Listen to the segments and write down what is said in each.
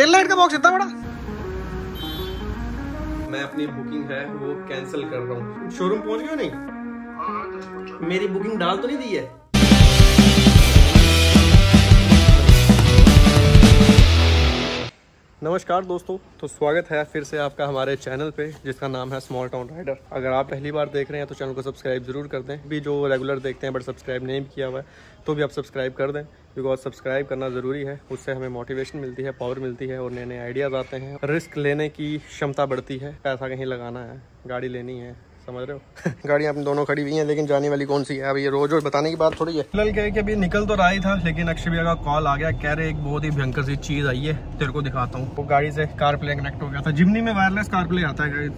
Tell light का box इतना बड़ा? मैं अपनी बुकिंग है वो कैंसिल कर रहा हूँ। शोरूम पहुँच गया नहीं? मेरी बुकिंग डाल तो नहीं दी है? नमस्कार दोस्तों तो स्वागत है फिर से आपका हमारे चैनल पे, जिसका नाम है स्मॉल टाउन राइडर अगर आप पहली बार देख रहे हैं तो चैनल को सब्सक्राइब ज़रूर कर दें। भी जो रेगुलर देखते हैं, बट सब्सक्राइब नहीं किया हुआ है तो भी आप सब्सक्राइब कर दें बिकॉज़ सब्सक्राइब करना ज़रूरी है। उससे हमें मोटिवेशन मिलती है पावर मिलती है और नए नए आइडियाज़ आते हैं। रिस्क लेने की क्षमता बढ़ती है, पैसा कहीं लगाना है, गाड़ी लेनी है समझ रहे हो? गाड़ियाँ अपनी दोनों खड़ी हुई हैं लेकिन जाने वाली कौन सी है? अभी ये रोज रोज बताने की बात थोड़ी है। फ़िलहाल क्या है कि अभी निकल तो रहा ही था लेकिन अक्षय भैया का कॉल आ गया। कह रहे एक बहुत ही भयंकर सी चीज़ आई है तेरे को दिखाता हूँ। वो गाड़ी से कार प्ले कनेक्ट हो गया था। जिमनी में वायरलेस कार प्ले आता है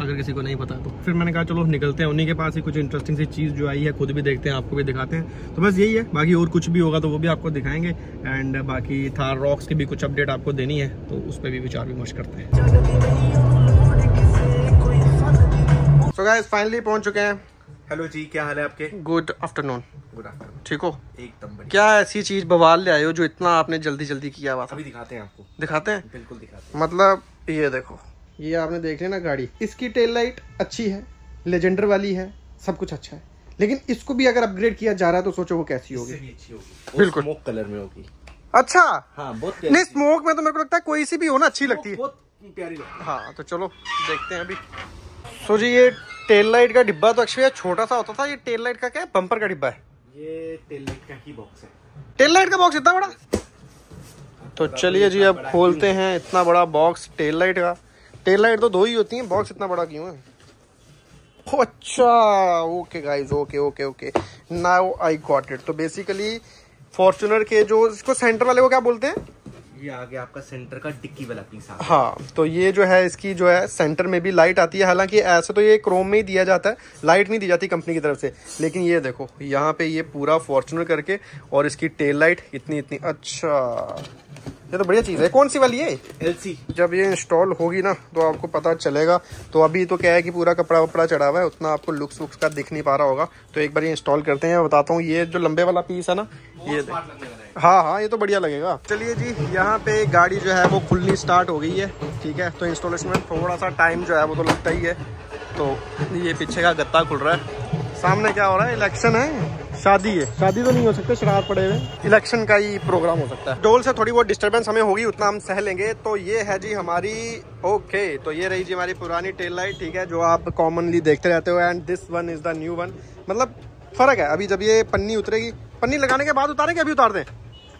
अगर किसी को नहीं पता तो। फिर मैंने कहा चलो निकलते हैं। उन्हीं के पास ही कुछ इंटरेस्टिंग सी चीज़ जो आई है खुद भी देखते हैं आपको भी दिखाते हैं। तो बस यही है बाकी और कुछ भी होगा तो वो भी आपको दिखाएँगे। एंड बाकी थार रॉक्स की भी कुछ अपडेट आपको देनी है तो उस पर भी विचार विमर्श करते हैं। सो गाइस फाइनली पहुँच चुके हैं। हेलो जी क्या हाल है आपके? गुड आफ्टरनून गुड आफ्टरनून ठीक हो? एकदम क्या ऐसी चीज़ बवाल ले आए हो जो इतना आपने जल्दी जल्दी किया हुआ अभी दिखाते हैं आपको। दिखाते हैं? बिल्कुल दिखाते हैं। मतलब ये देखो ये आपने देख लिया ना गाड़ी? इसकी टेल लाइट अच्छी है लेजेंडर वाली है सब कुछ अच्छा है। लेकिन इसको भी अगर अपग्रेड किया जा रहा है तो सोचो वो कैसी होगी। अच्छी होगी। बिल्कुल। स्मोक कलर में होगी। अच्छा? हाँ बहुत नहीं स्मोक में तो मेरे को लगता है कोई सी भी हो ना अच्छी लगती है। बहुत प्यारी लगती हाँ तो चलो देखते हैं अभी। सो जी ये टेल लाइट का डिब्बा तो अक्षय छोटा सा होता था ये टेल लाइट का क्या है? बम्पर का डिब्बा है। है ये टेल लाइट का ही बॉक्स है। टेल लाइट का बॉक्स इतना बड़ा? तो चलिए जी अब खोलते हैं इतना बड़ा बॉक्स टेल लाइट का। टेल लाइट तो दो ही होती हैं बॉक्स इतना बड़ा क्यों है? अच्छा okay guys okay okay okay now I got it तो बेसिकली फॉर्चुनर के जो इसको सेंटर वाले को क्या बोलते हैं? ये आ गया आपका सेंटर का डिक्की वाला पीस हाँ तो ये जो है इसकी जो है सेंटर में भी लाइट आती है। हालाँकि ऐसे तो ये क्रोम में ही दिया जाता है लाइट नहीं दी जाती कंपनी की तरफ़ से। लेकिन ये देखो यहाँ पे ये पूरा फॉर्चुनर करके और इसकी टेल लाइट इतनी इतनी। अच्छा ये तो बढ़िया चीज़ है। कौन सी वाली है? एलसी जब ये इंस्टॉल होगी ना तो आपको पता चलेगा। तो अभी तो क्या है कि पूरा कपड़ा वपड़ा चढ़ा हुआ है उतना आपको लुक्स वुक्स का दिख नहीं पा रहा होगा। तो एक बार ये इंस्टॉल करते हैं बताता हूँ। ये जो लंबे वाला पीस है ना ये है हाँ ये तो बढ़िया लगेगा। चलिए जी यहाँ पे गाड़ी जो है वो खुलनी स्टार्ट हो गई है ठीक है? तो इंस्टॉलेशन में थोड़ा सा टाइम जो है वो तो लगता ही है। तो ये पीछे का गत्ता खुल रहा है। सामने क्या हो रहा है? इलेक्शन है? शादी है। शादी तो नहीं हो सकता शराब पड़े हुए। इलेक्शन का ही प्रोग्राम हो सकता है। डोल से थोड़ी बहुत डिस्टर्बेंस हमें होगी उतना हम सह लेंगे। तो ये है जी हमारी ओके तो ये रही जी हमारी पुरानी टेल लाइट ठीक है जो आप कॉमनली देखते रहते हो and this one is the new one मतलब फ़र्क है अभी जब ये पन्नी उतरेगी पन्नी लगाने के बाद उतारेंगे अभी उतार दें।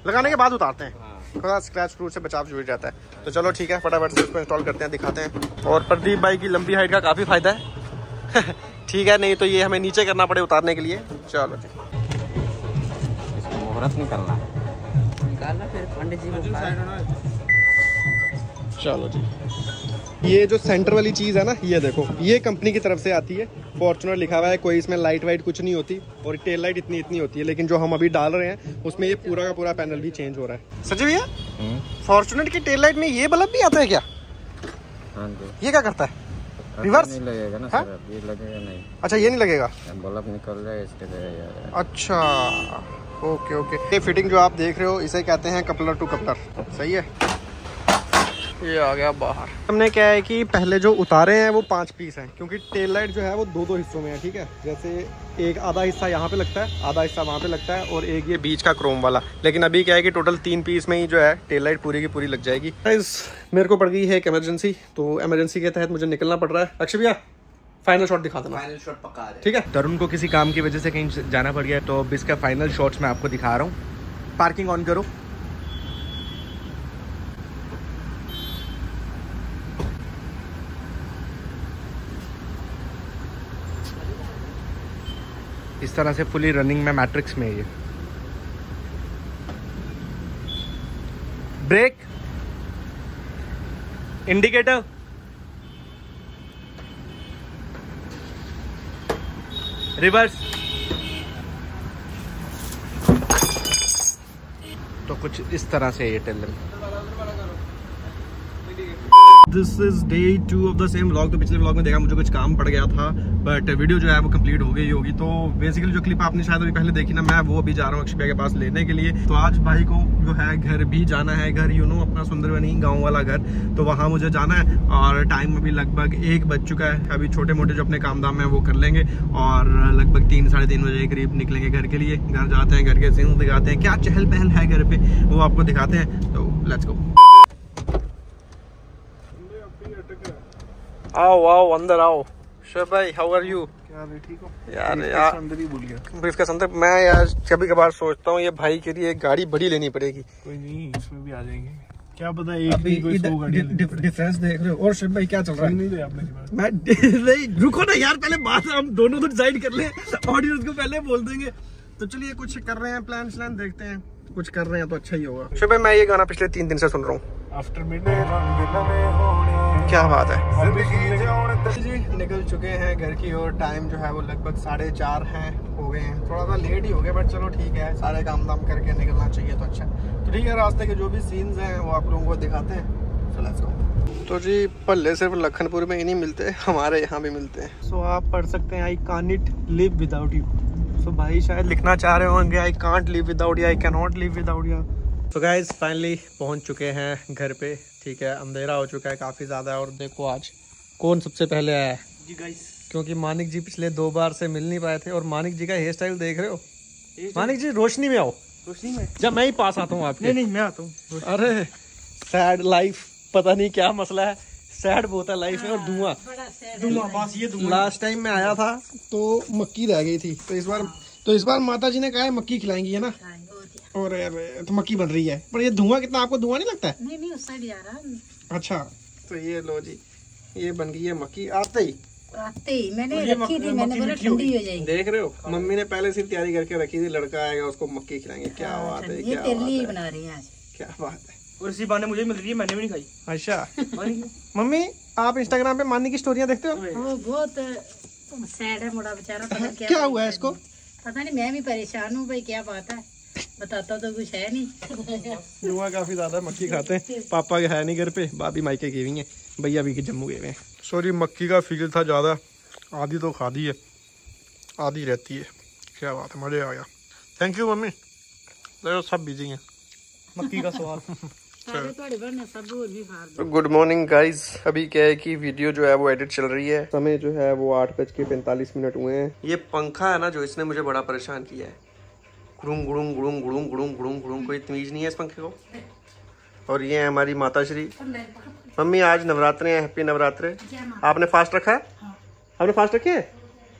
लगाने के बाद उतारते हैं। थोड़ा स्क्रैच फ्रूट से बचाव ज़रूरी रहता है। तो चलो ठीक है फटाफट से इसको इंस्टॉल करते हैं दिखाते हैं। और प्रदीप भाई की लंबी हाइट का काफ़ी फ़ायदा है। ठीक है नहीं तो ये हमें नीचे करना पड़े उतारने के लिए। चलो जी मुहूर्त निकलना। निकालना फिर पंडित जी चलो जी ये जो सेंटर वाली चीज़ है ना ये देखो ये कंपनी की तरफ़ से आती है। फॉर्चुनर लिखा हुआ है कोई इसमें लाइट वाइट कुछ नहीं होती और टेल लाइट इतनी इतनी होती है लेकिन जो हम अभी डाल रहे हैं उसमें ये पूरा का पूरा पैनल भी चेंज हो रहा है। सच भैया फॉर्चुनर की टेल लाइट में ये बल्ब भी आता है क्या? हाँ ये क्या करता है? रिवर्स नहीं लगेगा ना हाँ? सर ये लगेगा नहीं। अच्छा ये नहीं लगेगा। बल्ब निकल रहा है इसके अच्छा ओके ओके। ये फिटिंग जो आप देख रहे हो इसे कहते हैं कपलर टू कपलर। सही है? ये आ गया बाहर। हमने क्या है कि पहले जो उतारे हैं वो पाँच पीस हैं क्योंकि टेल लाइट जो है वो दो दो हिस्सों में है ठीक है? जैसे एक आधा हिस्सा यहाँ पे लगता है आधा हिस्सा वहाँ पे लगता है और एक ये बीच का क्रोम वाला। लेकिन अभी क्या है कि टोटल तीन पीस में ही जो है टेल लाइट पूरी की पूरी लग जाएगी। मेरे को पड़ गई है एक इमरजेंसी तो एमरजेंसी के तहत मुझे निकलना पड़ रहा है। अक्षय भैया फाइनल शॉट दिखा देना। फाइनल शॉट पक्का है। ठीक है? तरुण को किसी काम की वजह से कहीं जाना पड़ गया है, तो अब इसका फाइनल शॉट्स मैं आपको दिखा रहा हूँ। पार्किंग ऑन करो। इस तरह से फुली रनिंग में मैट्रिक्स में ये। ब्रेक इंडिकेटर रिवर्स तो कुछ इस तरह से ये tail this is day two of the same vlog तो पिछले व्लॉग में देखा, मुझे कुछ काम पड़ गया था बट वीडियो जो है वो कंप्लीट हो गई होगी। तो बेसिकली जो क्लिप आपने शायद अभी पहले देखी ना, मैं वो अभी जा रहा हूँ अक्षय के पास लेने के लिए। तो आज भाई को जो है घर भी जाना है, घर यू नो अपना सुंदरबनी गाँव वाला घर। तो वहाँ मुझे जाना है, और टाइम अभी लगभग एक बज चुका है। अभी छोटे मोटे जो अपने काम दाम है, वो कर लेंगे, और लगभग तीन, साढ़े तीन बजे करीब निकलेंगे घर के लिए। घर जाते हैं, घर के सीन दिखाते हैं, क्या चहल पहल है घर पे, वो आपको दिखाते हैं। तो लेट्स गो आओ आओ अंदर आओ। शोएब भाई हाउ आर यू ठीक हो? यार यार। अंदर ही भूल गया। ब्रीफ अंदर मैं यार कभी कभार सोचता हूँ ये भाई के लिए एक गाड़ी बड़ी लेनी पड़ेगी। कोई नहीं इसमें भी आ जाएँगे। क्या पता एक दिन कोई सौ गाड़ी डिफरेंस देख रहे हो। और शिव भाई क्या चल रहा है? नहीं दे आपने मैं नहीं रुको ना यार पहले बात हम दोनों तो डिसाइड कर ले। ऑडियंस को पहले बोल देंगे। तो चलिए कुछ कर रहे हैं प्लान श्लान देखते हैं। कुछ कर रहे हैं तो अच्छा ही होगा। शिव भाई मैं ये गाना पिछले तीन दिन से सुन रहा हूँ। आफ्टर मिडनाइट रंग नवे होने क्या बात है? जी निकल चुके हैं घर की और टाइम जो है वो लगभग साढ़े चार हैं हो गए हैं। थोड़ा सा लेट ही हो गया बट चलो ठीक है। सारे काम दाम करके निकलना चाहिए तो अच्छा। तो ठीक है रास्ते के जो भी सीन्स हैं वो आप लोगों को दिखाते हैं। चलो तो जी पल्ले सिर्फ़ लखनपुर में ही नहीं मिलते हमारे यहाँ भी मिलते हैं। सो so, आप पढ़ सकते हैं I can it live without you so भाई शायद लिखना चाह रहे होंगे I can't live without you I can not live without you तो गाइज़ फाइनली पहुँच चुके हैं घर पे। ठीक है अंधेरा हो चुका है काफ़ी ज़्यादा और देखो आज कौन सबसे पहले आया है। जी गाइस क्योंकि मानिक जी पिछले दो बार से मिल नहीं पाए थे और मानिक जी का हेयर स्टाइल देख रहे हो? मानिक जी रोशनी में आओ। रोशनी में। जब मैं ही पास आता हूँ आपके। नहीं मैं आता हूँ। अरे सैड लाइफ पता नहीं क्या मसला है। सैड बहुत है लाइफ में और धुआँ। दूँगा बस ये लास्ट टाइम मैं आया था तो मक्की रह गई थी। तो इस बार तो इस बार माता जी ने कहा है मक्की खिलाएँगी है ना? और अरे, तो मक्की बन रही है। पर ये धुआँ कितना आपको धुआँ नहीं लगता है? नहीं नहीं उस साइड जा रहा है। अच्छा तो ये लो जी ये बन गई है मक्की। आते ही। आते ही मैंने रखी थी मैंने बोला ठंडी हो जाएगी। देख रहे हो मम्मी ने पहले से तैयारी करके रखी थी लड़का आएगा उसको मक्की खिलाएँगे। क्या बात है ये क्या तेरे लिए ही। बना रही है आज। क्या बात है। और इसी बहाने मुझे मिल रही है मैंने भी नहीं खाई। अच्छा। मम्मी आप इंस्टाग्राम पे मानी की स्टोरियाँ देखते हो? वो बहुत सैड है मोड़ा बेचारा क्या हुआ है इसको? पता नहीं मैं भी परेशान हूँ भाई क्या बात है। बताता तो कुछ है नहीं। धुआँ काफ़ी ज़्यादा मक्की खाते हैं। पापा के है नहीं घर पे भाभी मायके गई हुई हैं। भैया भी के जम्मू गए हुए हैं। सॉरी मक्की का फील था ज़्यादा। आधी तो खादी है। आधी रहती है। क्या बात है मज़े आ गया। Thank you mummy. देखो सब बिज़ी हैं। मक्की का सवाल। दो गुड मॉर्निंग गाइज़ अभी क्या है कि वीडियो जो है वो एडिट चल रही है। समय जो है वो आठ बज के पैंतालीस मिनट हुए हैं। ये पंखा है ना जो इसने मुझे बड़ा परेशान किया है। गुड़ुंग गुड़ुंग गुड़ुंग गुड़ुंग गुड़ुंग गुड़ुंग गुड़ुंग कोई तमीज नहीं है इस पंखे को? और ये है हमारी माता श्री मम्मी आज नवरात्रे हैं हैप्पी नवरात्रे। आपने फास्ट रखा है? आपने फास्ट रखी है?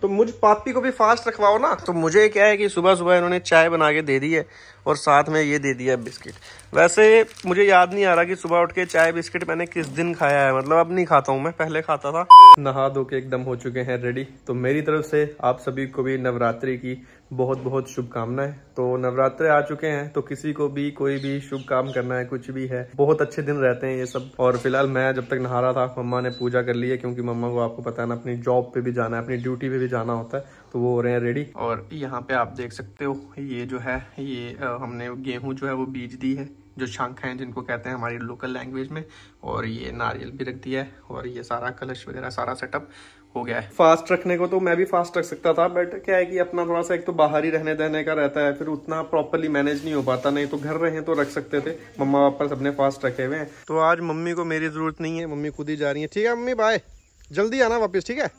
तो मुझ पापी को भी फास्ट रखवाओ ना। तो मुझे क्या है कि सुबह सुबह इन्होंने चाय बना के दे दी है। और साथ में ये दे दिया बिस्किट। वैसे मुझे याद नहीं आ रहा कि सुबह उठ के चाय बिस्किट मैंने किस दिन खाया है मतलब अब नहीं खाता हूँ मैं, पहले खाता था। नहा धो के एकदम हो चुके हैं रेडी तो मेरी तरफ़ से आप सभी को भी नवरात्रि की बहुत बहुत शुभकामनाएँ। तो नवरात्रे आ चुके हैं तो किसी को भी कोई भी शुभ काम करना है, कुछ भी है, बहुत अच्छे दिन रहते हैं ये सब। और फ़िलहाल मैं जब तक नहा रहा था, मम्मा ने पूजा कर ली है, क्योंकि मम्मा को आपको पता है ना, अपनी जॉब पे भी जाना है, अपनी ड्यूटी पे भी जाना होता है। तो वो हो रहे हैं रेडी और यहाँ पे आप देख सकते हो ये जो है ये हमने गेहूँ जो है वो बीज दी है जो शंख हैं जिनको कहते हैं हमारी लोकल लैंग्वेज में और ये नारियल भी रख दिया है और ये सारा कलश वगैरह सारा सेटअप हो गया है। फास्ट रखने को तो मैं भी फास्ट रख सकता था बट क्या है कि अपना थोड़ा सा एक तो बाहर ही रहने देने का रहता है फिर उतना प्रॉपरली मैनेज नहीं हो पाता नहीं तो घर रहे तो रख सकते थे। मम्मा पापा सबने फास्ट रखे हुए हैं। तो आज मम्मी को मेरी ज़रूरत नहीं है मम्मी खुद ही जा रही है। ठीक है मम्मी बाय जल्दी आना वापस ठीक है?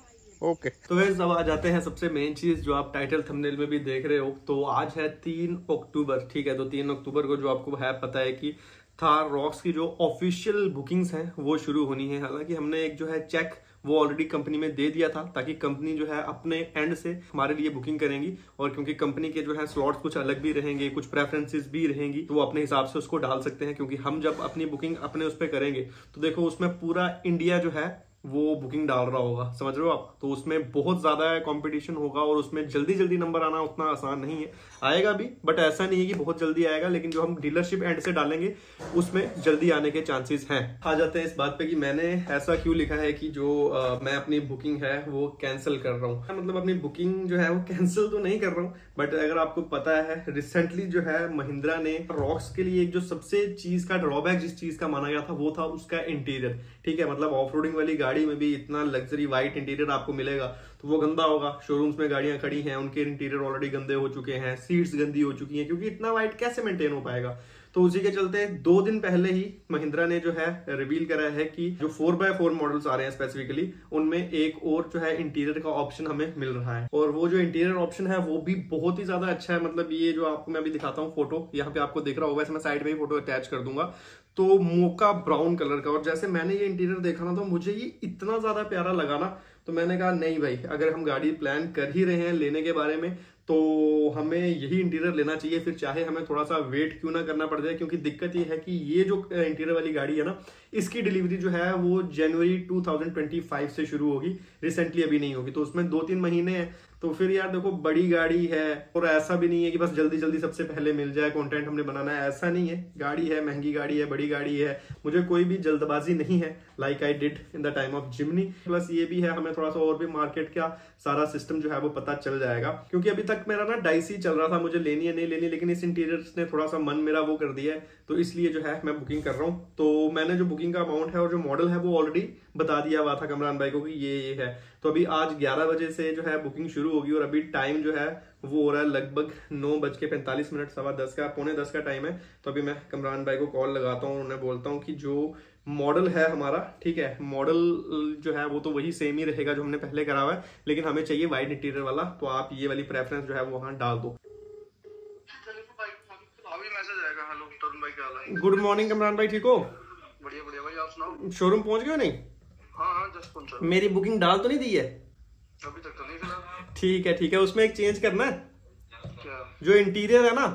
ओके। तो वैसे अब आ जाते हैं सबसे मेन चीज़ जो आप टाइटल थंबनेल में भी देख रहे हो। तो आज है तीन अक्टूबर, ठीक है? तो तीन अक्टूबर को जो आपको है पता है कि थार रॉक्स की जो ऑफिशियल बुकिंग्स हैं, वो शुरू होनी है। हालाँकि हमने एक जो है चेक वो ऑलरेडी कंपनी में दे दिया था, ताकि कंपनी जो है अपने एंड से हमारे लिए बुकिंग करेंगी। और क्योंकि कंपनी के जो है स्लॉट्स कुछ अलग भी रहेंगे, कुछ प्रेफरेंसेस भी रहेंगी तो वो अपने हिसाब से उसको डाल सकते हैं। क्योंकि हम जब अपनी बुकिंग अपने उस पर करेंगे तो देखो उसमें पूरा इंडिया जो है वो बुकिंग डाल रहा होगा समझ रहे हो आप? तो उसमें बहुत ज़्यादा कंपटीशन होगा और उसमें जल्दी जल्दी नंबर आना उतना आसान नहीं है। आएगा भी बट ऐसा नहीं है कि बहुत जल्दी आएगा लेकिन जो हम डीलरशिप एंड से डालेंगे उसमें जल्दी आने के चांसेस हैं। आ जाते हैं इस बात पे कि मैंने ऐसा क्यों लिखा है कि जो आ, मैं अपनी बुकिंग है वो कैंसिल कर रहा हूँ। मतलब अपनी बुकिंग जो है वो कैंसिल तो नहीं कर रहा हूँ बट अगर आपको पता है रिसेंटली जो है महिंद्रा ने रॉक्स के लिए एक जो सबसे चीज़ का ड्रॉबैक जिस चीज़ का माना गया था वो था उसका इंटीरियर ठीक है मतलब ऑफ़ वाली गाड़ी में भी इतना लग्जरी व्हाइट इंटीरियर आपको मिलेगा तो वो गंदा होगा। शोरूम्स में गाड़ियाँ खड़ी हैं, उनके इंटीरियर ऑलरेडी गंदे हो चुके हैं सीट्स गंदी हो चुकी हैं, क्योंकि इतना व्हाइट कैसे मेंटेन हो पाएगा? तो उसी के चलते दो दिन पहले ही महिंद्रा ने जो है रिवील करा है कि जो फोर बाय फोर मॉडल्स आ रहे हैं स्पेसिफिकली उनमें एक और जो है इंटीरियर का ऑप्शन हमें मिल रहा है। और वो जो इंटीरियर ऑप्शन है, वो भी बहुत ही ज़्यादा अच्छा है। मतलब ये जो आपको मैं अभी दिखाता हूँ फ़ोटो यहाँ पे आपको दिख रहा होगा, वैसे मैं साइड में ही फ़ोटो अटैच कर दूँगा। तो मोका ब्राउन कलर का। और जैसे मैंने ये इंटीरियर देखा ना तो मुझे ये इतना ज़्यादा प्यारा लगा ना तो मैंने कहा, नहीं भाई, अगर हम गाड़ी प्लान कर ही रहे हैं लेने के बारे में तो हमें यही इंटीरियर लेना चाहिए। फिर चाहे हमें थोड़ा सा वेट क्यों ना करना पड़ जाए, क्योंकि दिक्कत ये है कि ये जो इंटीरियर वाली गाड़ी है ना, इसकी डिलीवरी जो है, वो जनवरी 2025 से शुरू होगी। रिसेंटली अभी नहीं होगी तो उसमें दो तीन महीने तो फिर यार देखो, बड़ी गाड़ी है और ऐसा भी नहीं है कि बस जल्दी जल्दी सबसे पहले मिल जाए कंटेंट हमने बनाना है। ऐसा नहीं है। गाड़ी है, महँगी गाड़ी है, बड़ी गाड़ी है। मुझे कोई भी जल्दबाजी नहीं है like I did in the time of Jimny plus ये भी है, हमें थोड़ा सा और भी मार्केट का सारा सिस्टम जो है वो पता चल जाएगा। क्योंकि अभी तक मेरा ना डाइसी चल रहा था, मुझे लेनी है, नहीं लेनी लेकिन इस इंटीरियर ने थोड़ा सा मन मेरा वो कर दिया है। तो इसलिए जो है, मैं बुकिंग कर रहा हूँ। तो मैंने जो बुकिंग का अमाउंट है और जो मॉडल है वो ऑलरेडी बता दिया हुआ था कमरान भाई को कि ये ये है। तो अभी आज 11 बजे से जो है बुकिंग शुरू होगी और अभी टाइम जो है वो हो रहा है लगभग नौ बज के पैंतालीस मिनट सवा दस का पौने दस का टाइम है। तो अभी मैं कमरान भाई को कॉल लगाता हूँ उन्हें बोलता हूँ कि जो मॉडल है हमारा ठीक है मॉडल जो है वो तो वही सेम ही रहेगा जो हमने पहले करा हुआ है लेकिन हमें चाहिए वाइट इंटीरियर वाला तो आप ये वाली प्रेफरेंस जो है वो वहाँ डाल दो। गुड मॉर्निंग कमरान भाई ठीक हो? बढ़िया बढ़िया भाई आप सुनाओ। शोरूम पहुँच गए नहीं? हाँ मेरी बुकिंग डाल तो नहीं दी है? अभी तक तो नहीं फ़िलहाल ठीक है ठीक है उसमें एक चेंज करना है? क्या? जो इंटीरियर है ना?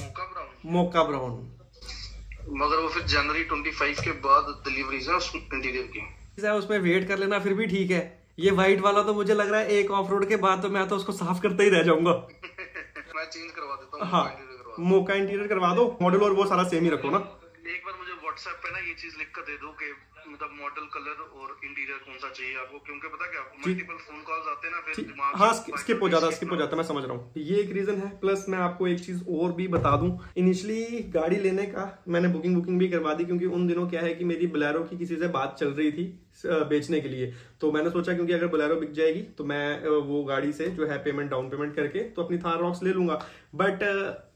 मौका ब्राउन मोका ब्राउन मगर वो फिर जनवरी 25 के बाद डिलीवरीज है उस इंटीरियर की। उसमें वेट कर लेना फिर भी ठीक है। ये व्हाइट वाला तो मुझे लग रहा है एक ऑफ़ रोड के बाद तो मैं तो उसको साफ़ करते ही रह जाऊँगा। मैं चेंज करवा देता हूँ हाँ मोका इंटीरियर करवा दो। मॉडल और वो सारा सेम ही रखो ना। एक बार मुझे व्हाट्सएप पे ना ये चीज़ लिख कर दे दो कि मतलब मॉडल कलर और इंटीरियर कौन सा चाहिए आपको? क्योंकि पता क्या मल्टीपल फ़ोन कॉल्स आते हैं ना फिर दिमाग हाँ स्किप हो जाता स्किप हो जाता मैं समझ रहा हूँ। ये एक रीजन है प्लस मैं आपको एक चीज़ और भी बता दूँ। इनिशियली गाड़ी लेने का मैंने बुकिंग बुकिंग भी करवा दी क्योंकि उन दिनों क्या है कि मेरी बलैरो की किसी से बात चल रही थी। बेचने के लिए। तो मैंने सोचा क्योंकि अगर बुलेरो बिक जाएगी तो मैं वो गाड़ी से जो है पेमेंट डाउन पेमेंट करके तो अपनी थार रॉक्स ले लूँगा। बट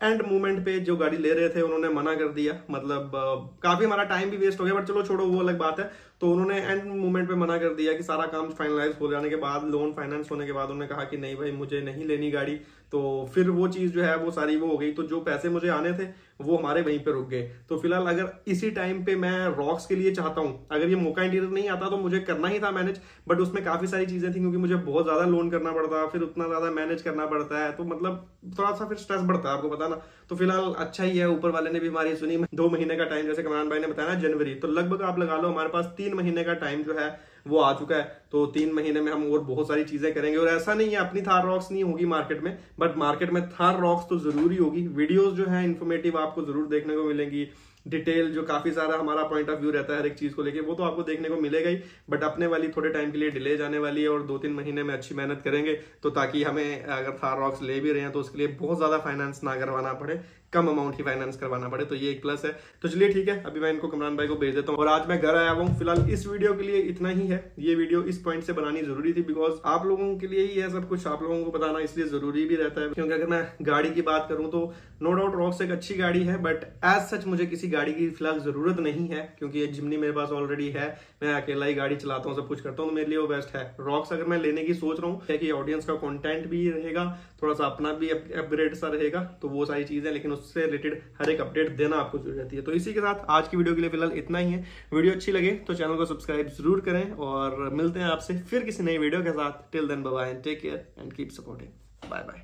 एंड मोमेंट पे जो गाड़ी ले रहे थे उन्होंने मना कर दिया। मतलब अ, काफ़ी हमारा टाइम भी वेस्ट हो गया बट चलो छोड़ो वो अलग बात है। तो उन्होंने एंड मोमेंट पे मना कर दिया कि सारा काम फाइनलाइज हो जाने के बाद लोन फाइनेंस होने के बाद उन्होंने कहा कि नहीं भाई मुझे नहीं लेनी गाड़ी। तो फिर वो चीज़ जो है वो सारी वो हो गई। तो जो पैसे मुझे आने थे वो हमारे वहीं पे रुक गए। तो फ़िलहाल अगर इसी टाइम पे मैं रॉक्स के लिए चाहता हूँ, अगर ये मौका इंटीरियर नहीं आता तो मुझे करना ही था मैनेज बट उसमें काफ़ी सारी चीज़ें थी क्योंकि मुझे बहुत ज़्यादा लोन करना पड़ता, फिर उतना ज़्यादा मैनेज करना पड़ता है तो मतलब थोड़ा सा फिर स्ट्रेस बढ़ता है, आपको पता ना। तो फ़िलहाल अच्छा ही है, ऊपर वाले ने भी हमारी सुनी, दो महीने का टाइम जैसे कमान भाई ने बताया ना जनवरी तो लगभग आप लगा लो हमारे पास तीन महीने का टाइम जो है वो आ चुका है। तो तीन महीने में हम और बहुत सारी चीज़ें करेंगे। और ऐसा नहीं है, अपनी थार रॉक्स नहीं होगी मार्केट में बट मार्केट में थार रॉक्स तो ज़रूरी होगी। वीडियोस जो है इन्फॉर्मेटिव आपको ज़रूर देखने को मिलेंगी। डिटेल जो काफ़ी सारा हमारा पॉइंट ऑफ़ व्यू रहता है हर एक चीज़ को लेके, वो तो आपको देखने को मिलेगा ही। बट अपने वाली थोड़े टाइम के लिए डिले जाने वाली है और दो तीन महीने में अच्छी मेहनत करेंगे तो ताकि हमें अगर थार रॉक्स ले भी रहे हैं तो उसके लिए बहुत ज़्यादा फाइनेंस ना करवाना पड़े। कम अमाउंट ही फाइनेंस करवाना पड़े तो ये एक प्लस है। तो चलिए ठीक है, अभी मैं इनको कमरान भाई को भेज देता हूँ। और आज मैं घर आया हूँ। फ़िलहाल इस वीडियो के लिए इतना ही है। ये वीडियो इस पॉइंट से बनानी ज़रूरी थी बिकॉज़ आप लोगों के लिए ही है सब कुछ। आप लोगों को बताना इसलिए ज़रूरी भी रहता है, क्योंकि अगर मैं गाड़ी की बात करूँ तो नो डाउट रॉक्स एक अच्छी गाड़ी है बट एज सच मुझे किसी गाड़ी की फ़िलहाल ज़रूरत नहीं है, क्योंकि ये जिमनी मेरे पास ऑलरेडी है। मैं अकेला ही गाड़ी चलाता हूँ, सब कुछ करता हूँ तो मेरे लिए वो बेस्ट है। रॉक्स अगर मैं लेने की सोच रहा हूँ कि ऑडियंस का कॉन्टेंट भी रहेगा, थोड़ा सा अपना भी अपग्रेड सा रहेगा तो वो सारी चीज़ें, लेकिन उससे रिलेटेड हर एक अपडेट देना आपको ज़रूरी रहती है। तो इसी के साथ आज की वीडियो के लिए फ़िलहाल इतना ही है। वीडियो अच्छी लगे तो चैनल को सब्सक्राइब ज़रूर करें और मिलते हैं आपसे फिर किसी नई वीडियो के साथ। Till then bye take care and keep supporting bye bye